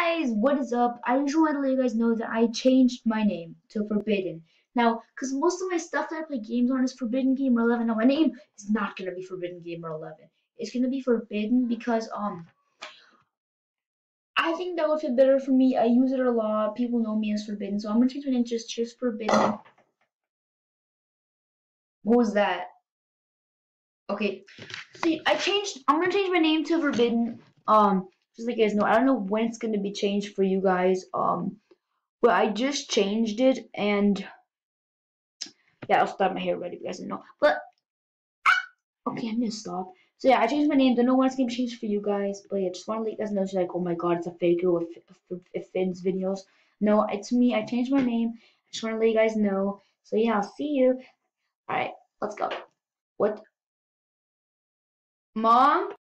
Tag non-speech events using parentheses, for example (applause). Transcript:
guys, what is up? I just wanted to let you guys know that I changed my name to Forbiden. Now, because most of my stuff that I play games on is Forbidden Gamer 11. Now, my name is not going to be Forbidden Gamer 11. It's going to be Forbiden because, um, I think that would fit better for me. I use it a lot. People know me as Forbiden. So I'm going to change my name just, just Forbiden. What was that? Okay. See, I changed, I'm going to change my name to Forbiden. Um, just like you guys know, I don't know when it's gonna be changed for you guys. Um, but I just changed it, and yeah, I'll start my hair ready if you guys know. But (coughs) okay, I'm gonna stop. So yeah, I changed my name. Don't know when it's gonna be changed for you guys, but yeah, just want to let you guys know. So like, oh my god, it's a faker with if Finn's videos. No, it's me. I changed my name. I just want to let you guys know. So yeah, I'll see you. All right, let's go. What? Mom?